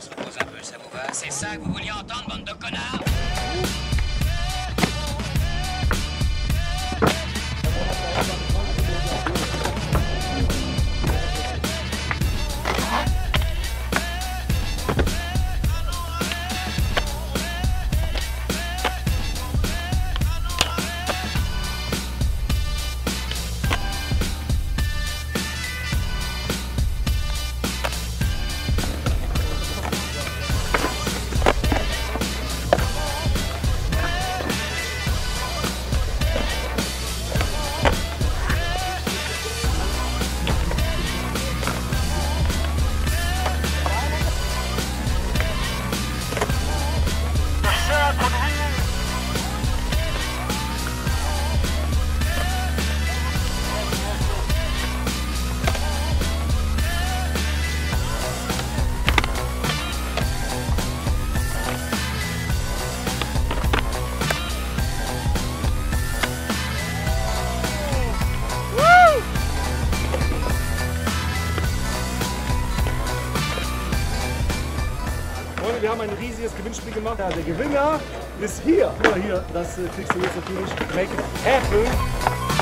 se un peu, ça va C'est ça que vous vouliez entendre, bande de connards? Freunde, wir haben ein riesiges Gewinnspiel gemacht. Ja, der Gewinner ist hier. Guck mal hier, das äh, kriegst du jetzt natürlich. Make it happen.